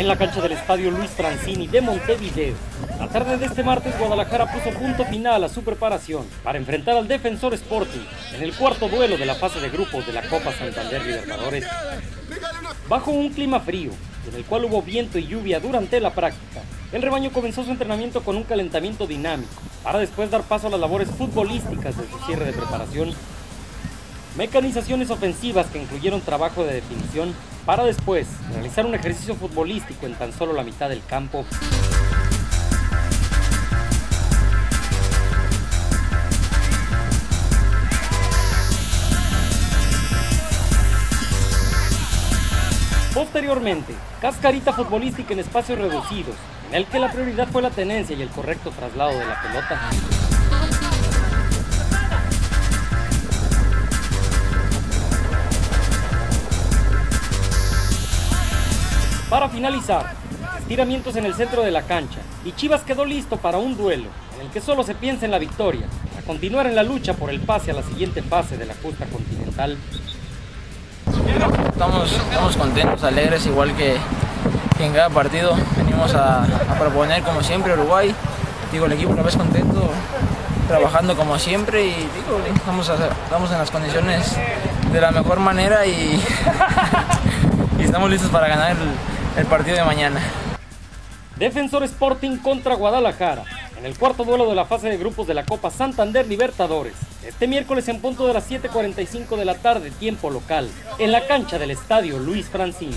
en la cancha del estadio Luis Francini de Montevideo. La tarde de este martes, Guadalajara puso punto final a su preparación para enfrentar al Defensor Sporting en el cuarto duelo de la fase de grupos de la Copa Santander Libertadores. Bajo un clima frío, en el cual hubo viento y lluvia durante la práctica, el rebaño comenzó su entrenamiento con un calentamiento dinámico, para después dar paso a las labores futbolísticas de su cierre de preparación. Mecanizaciones ofensivas que incluyeron trabajo de definición, para después realizar un ejercicio futbolístico en tan solo la mitad del campo. Posteriormente, cascarita futbolística en espacios reducidos, en el que la prioridad fue la tenencia y el correcto traslado de la pelota. Para finalizar, estiramientos en el centro de la cancha y Chivas quedó listo para un duelo en el que solo se piensa en la victoria, a continuar en la lucha por el pase a la siguiente fase de la justa continental. Estamos, contentos, alegres, igual que, en cada partido. Venimos a, proponer como siempre Uruguay. Digo, el equipo una vez contento, trabajando como siempre y digo, estamos, a, en las condiciones de la mejor manera y, y estamos listos para ganar el, el partido de mañana. Defensor Sporting contra Guadalajara en el cuarto duelo de la fase de grupos de la Copa Santander Libertadores. Este miércoles en punto de las 7.45 de la tarde, tiempo local, en la cancha del estadio Luis Francini.